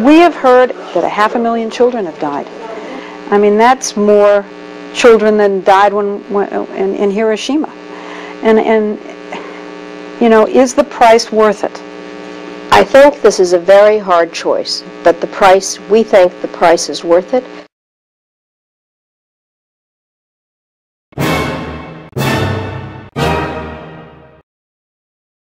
we have heard that a half a million children have died. I mean, that's more children than died when, when in, in Hiroshima. And, and, you know, is the price worth it? I think this is a very hard choice, but the price, we think the price is worth it.